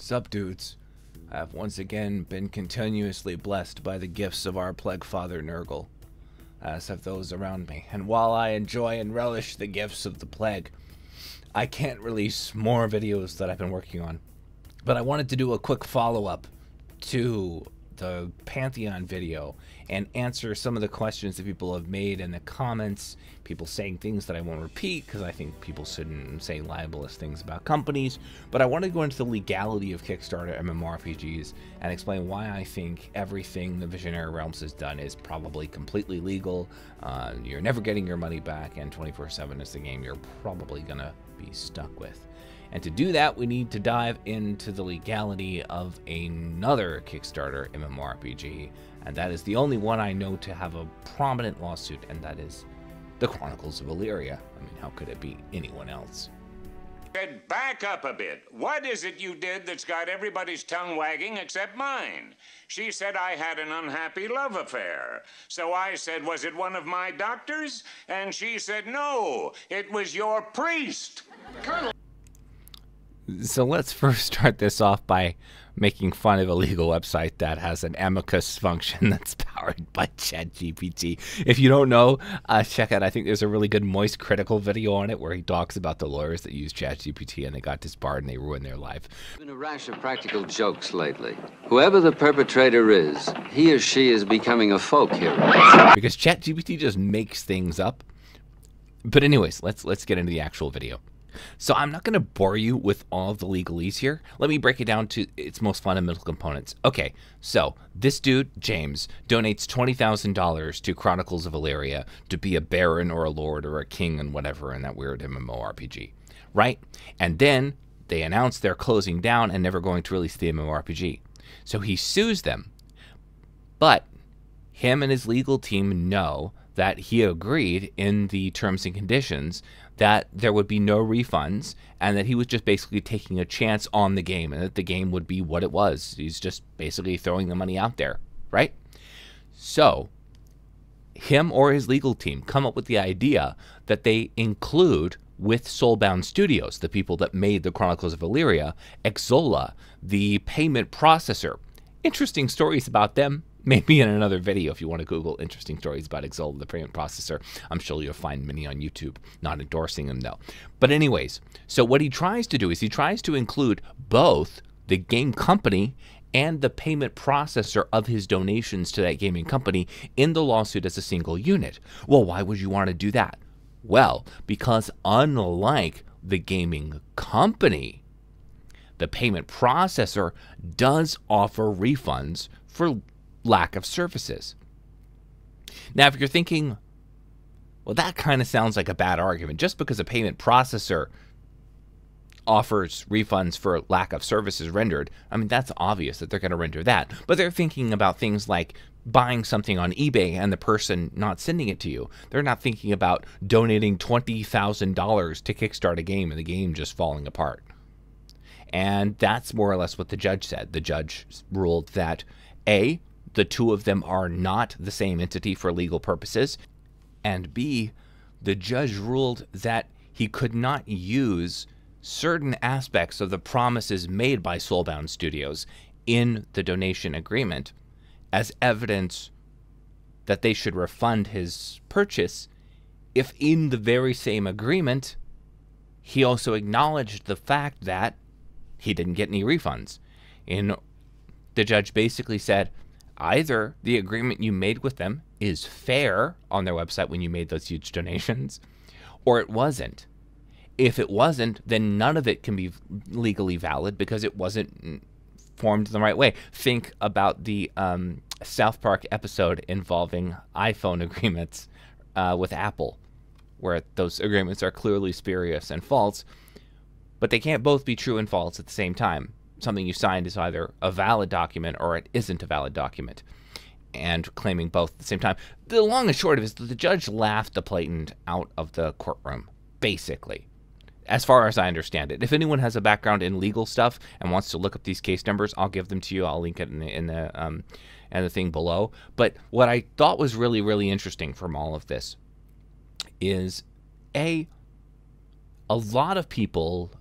Sup, dudes? I have once again been continuously blessed by the gifts of our plague father Nurgle, as have those around me. And while I enjoy and relish the gifts of the plague, I can't release more videos that I've been working on. But I wanted to do a quick follow up to the Pantheon video and answer some of the questions that people have made in the comments. People saying things that I won't repeat because I think people shouldn't say libelous things about companies. But I want to go into the legality of Kickstarter MMORPGs and explain why I think everything the Visionary Realms has done is probably completely legal. Uh, you're never getting your money back, and 24 7 is the game you're probably going to be stuck with. And to do that, we need to dive into the legality of another Kickstarter MMORPG, and that is the only one I know to have a prominent lawsuit, and that is The Chronicles of Elyria. I mean, how could it be anyone else? Back up a bit. What is it you did that's got everybody's tongue wagging except mine? She said I had an unhappy love affair. So I said, Was it one of my doctors? And she said, No, it was your priest. Colonel. So let's first start this off by making fun of a legal website that has an amicus function that's powered by ChatGPT. If you don't know, uh, check out. I think there's a really good Moist Critical video on it where he talks about the lawyers that use ChatGPT and they got disbarred and they ruined their life. Been a rash of practical jokes lately. Whoever the perpetrator is, he or she is becoming a folk hero. Because ChatGPT just makes things up. But anyways, let's let's get into the actual video. So I'm not going to bore you with all the legalese here. Let me break it down to its most fundamental components. Okay, so this dude, James, donates $20,000 to Chronicles of Elyria to be a baron or a lord or a king and whatever in that weird MMORPG, right? And then they announce they're closing down and never going to release the MMORPG. So he sues them. But him and his legal team know that he agreed in the terms and conditions that there would be no refunds and that he was just basically taking a chance on the game and that the game would be what it was. He's just basically throwing the money out there, right? So, him or his legal team come up with the idea that they include with Soulbound Studios, the people that made the Chronicles of Elyria, Xsolla, the payment processor. Interesting stories about them maybe in another video if you want to Google interesting stories about Xsolla, the payment processor. I'm sure you'll find many on YouTube, not endorsing them though. But anyways, so what he tries to do is he tries to include both the game company and the payment processor of his donations to that gaming company in the lawsuit as a single unit. Well, why would you want to do that? Well, because unlike the gaming company, the payment processor does offer refunds for lack of services. Now, if you're thinking, well, that kind of sounds like a bad argument. Just because a payment processor offers refunds for lack of services rendered, I mean, that's obvious that they're going to render that. But they're thinking about things like buying something on eBay and the person not sending it to you. They're not thinking about donating $20,000 to kickstart a game and the game just falling apart. And that's more or less what the judge said. The judge ruled that A, the two of them are not the same entity for legal purposes. And B, the judge ruled that he could not use certain aspects of the promises made by Soulbound Studios in the donation agreement as evidence that they should refund his purchase if in the very same agreement he also acknowledged the fact that he didn't get any refunds. In the judge basically said, either the agreement you made with them is fair on their website when you made those huge donations, or it wasn't. If it wasn't, then none of it can be legally valid because it wasn't formed the right way. Think about the um, South Park episode involving iPhone agreements uh, with Apple, where those agreements are clearly spurious and false, but they can't both be true and false at the same time something you signed is either a valid document or it isn't a valid document, and claiming both at the same time. The long and short of it is that the judge laughed the plaintiff out of the courtroom, basically. As far as I understand it, if anyone has a background in legal stuff and wants to look up these case numbers, I'll give them to you. I'll link it in the in the um, and the thing below. But what I thought was really really interesting from all of this is a a lot of people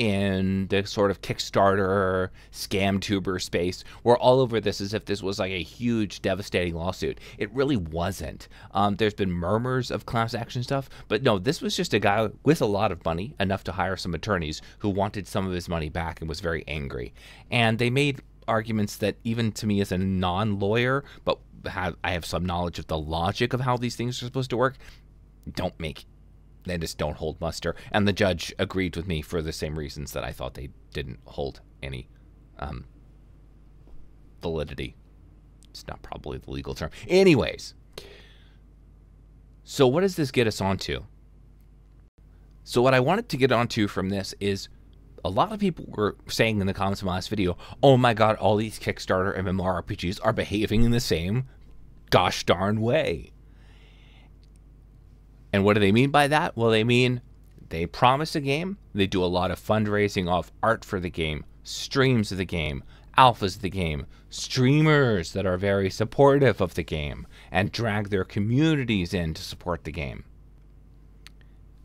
in the sort of Kickstarter scam tuber space were all over this as if this was like a huge, devastating lawsuit. It really wasn't. Um, there's been murmurs of class action stuff, but no, this was just a guy with a lot of money, enough to hire some attorneys who wanted some of his money back and was very angry. And they made arguments that even to me as a non-lawyer, but have, I have some knowledge of the logic of how these things are supposed to work, don't make they just don't hold muster. And the judge agreed with me for the same reasons that I thought they didn't hold any um, validity. It's not probably the legal term. Anyways, so what does this get us onto? So what I wanted to get onto from this is a lot of people were saying in the comments of my last video, oh my god, all these Kickstarter MMORPGs are behaving in the same gosh darn way. And what do they mean by that? Well, they mean they promise a game, they do a lot of fundraising off art for the game, streams of the game, alphas of the game, streamers that are very supportive of the game, and drag their communities in to support the game.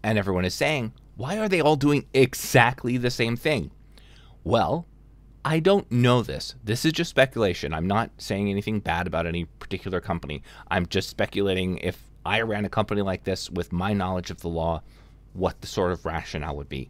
And everyone is saying, why are they all doing exactly the same thing? Well, I don't know this. This is just speculation. I'm not saying anything bad about any particular company. I'm just speculating if I ran a company like this with my knowledge of the law, what the sort of rationale would be.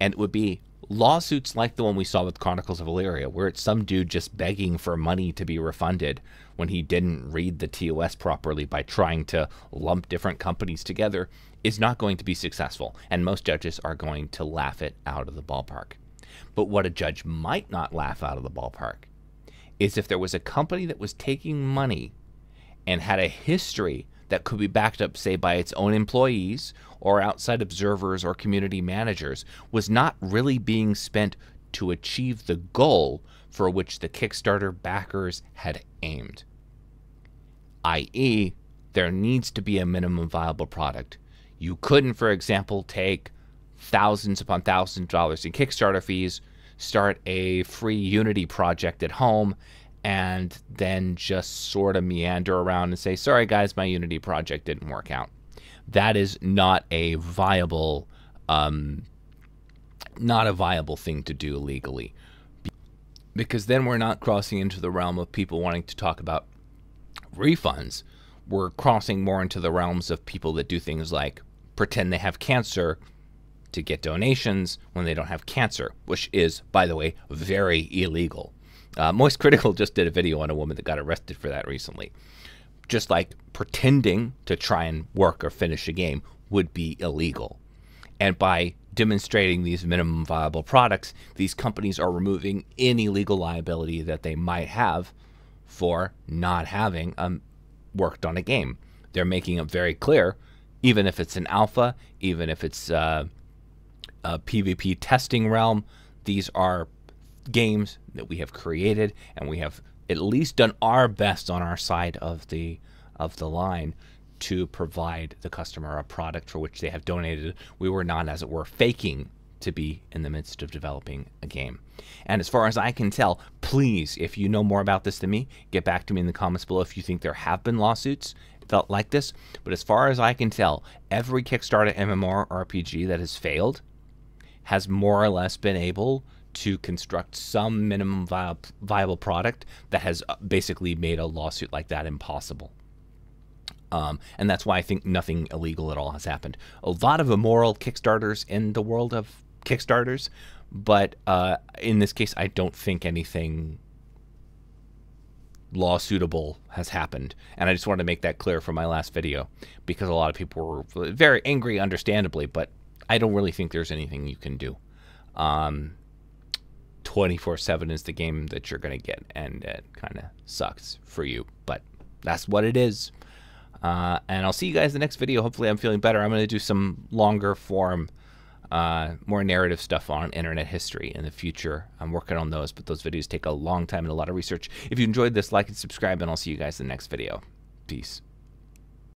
And it would be lawsuits like the one we saw with Chronicles of Elyria, where it's some dude just begging for money to be refunded when he didn't read the TOS properly by trying to lump different companies together, is not going to be successful. And most judges are going to laugh it out of the ballpark. But what a judge might not laugh out of the ballpark is if there was a company that was taking money and had a history that could be backed up, say, by its own employees or outside observers or community managers, was not really being spent to achieve the goal for which the Kickstarter backers had aimed. I.e., there needs to be a minimum viable product. You couldn't, for example, take thousands upon thousands of dollars in Kickstarter fees, start a free Unity project at home, and then just sort of meander around and say, sorry guys, my Unity project didn't work out. That is not a viable, um, not a viable thing to do legally. Because then we're not crossing into the realm of people wanting to talk about refunds. We're crossing more into the realms of people that do things like pretend they have cancer to get donations when they don't have cancer, which is, by the way, very illegal. Uh, Moist Critical just did a video on a woman that got arrested for that recently. Just like pretending to try and work or finish a game would be illegal. And by demonstrating these minimum viable products, these companies are removing any legal liability that they might have for not having um, worked on a game. They're making it very clear, even if it's an alpha, even if it's uh, a PvP testing realm, these are games that we have created and we have at least done our best on our side of the of the line to provide the customer a product for which they have donated. We were not, as it were, faking to be in the midst of developing a game. And as far as I can tell, please, if you know more about this than me, get back to me in the comments below if you think there have been lawsuits felt like this. But as far as I can tell, every Kickstarter MMORPG that has failed has more or less been able to construct some minimum vi viable product that has uh, basically made a lawsuit like that impossible. Um, and that's why I think nothing illegal at all has happened. A lot of immoral Kickstarters in the world of Kickstarters, but uh, in this case, I don't think anything lawsuitable has happened. And I just wanted to make that clear from my last video because a lot of people were very angry, understandably, but I don't really think there's anything you can do. Um, 24 7 is the game that you're going to get, and it kind of sucks for you, but that's what it is. Uh, and I'll see you guys in the next video. Hopefully, I'm feeling better. I'm going to do some longer form, uh, more narrative stuff on internet history in the future. I'm working on those, but those videos take a long time and a lot of research. If you enjoyed this, like and subscribe, and I'll see you guys in the next video. Peace.